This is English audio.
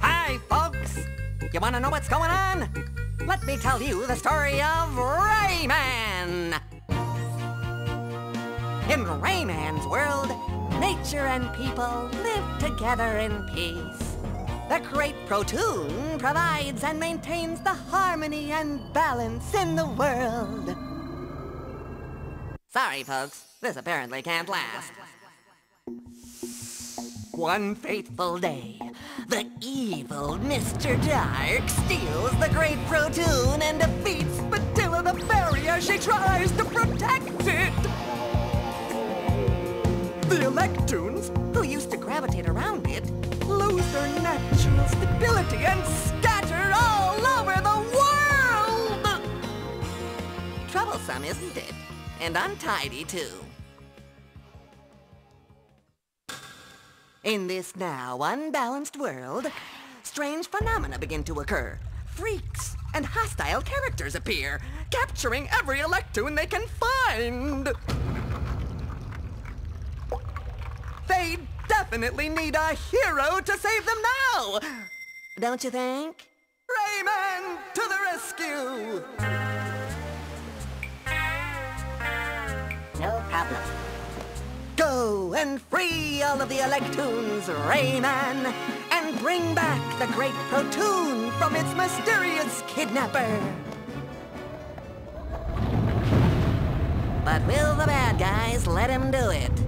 Hi, folks! You want to know what's going on? Let me tell you the story of Rayman! In Rayman's world, nature and people live together in peace. The Great Protoon provides and maintains the harmony and balance in the world. Sorry, folks. This apparently can't last. One fateful day, the evil Mr. Dark steals the Great Protoon and defeats Betilla the Fairy as she tries to protect it! The Electoons, who used to gravitate around it, lose their natural stability and scatter all over the world! Troublesome, isn't it? And untidy, too. In this now unbalanced world, strange phenomena begin to occur. Freaks and hostile characters appear, capturing every Electoon they can find. They definitely need a hero to save them now! Don't you think? Rayman to the rescue! And free all of the Electoons, Rayman, and bring back the Great Protoon from its mysterious kidnapper. But will the bad guys let him do it?